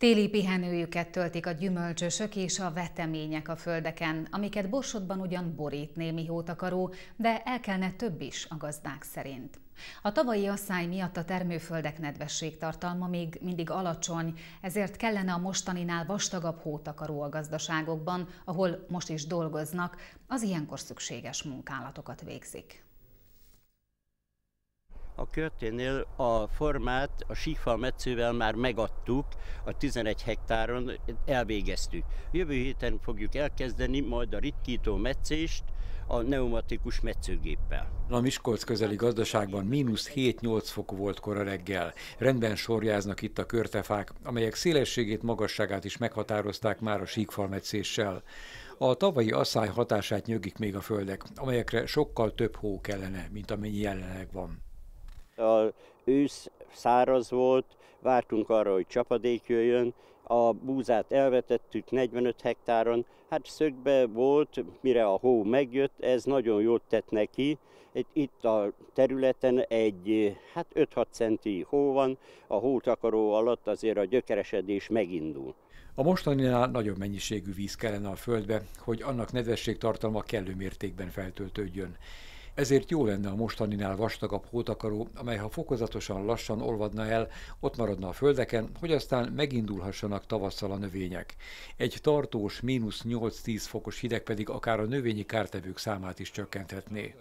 Téli pihenőjüket töltik a gyümölcsösök és a vetemények a földeken, amiket Borsodban ugyan borít némi hótakaró, de el kellene több is a gazdák szerint. A tavalyi asszály miatt a termőföldek nedvesség tartalma még mindig alacsony, ezért kellene a mostaninál vastagabb hótakaró a gazdaságokban, ahol most is dolgoznak, az ilyenkor szükséges munkálatokat végzik. A körténél a formát a síkfal metszővel már megadtuk, a 11 hektáron elvégeztük. Jövő héten fogjuk elkezdeni majd a ritkító metszést, a pneumatikus metszőgéppel. A Miskolc közeli gazdaságban mínusz 7-8 fok volt kora reggel. Rendben sorjáznak itt a körtefák, amelyek szélességét, magasságát is meghatározták már a síkfalmetszéssel. A tavalyi asszály hatását nyögik még a földek, amelyekre sokkal több hó kellene, mint amennyi jelenleg van. A ősz száraz volt, vártunk arra, hogy csapadék jöjjön, a búzát elvetettük 45 hektáron, hát szögbe volt, mire a hó megjött, ez nagyon jót tett neki. Itt a területen egy hát 5-6 centi hó van, a hótakaró alatt azért a gyökeresedés megindul. A mostaninál nagyobb mennyiségű víz kellene a földbe, hogy annak nedvességtartalma kellő mértékben feltöltődjön. Ezért jó lenne a mostaninál vastagabb hótakaró, amely ha fokozatosan lassan olvadna el, ott maradna a földeken, hogy aztán megindulhassanak tavasszal a növények. Egy tartós mínusz 8-10 fokos hideg pedig akár a növényi kártevők számát is csökkenthetné.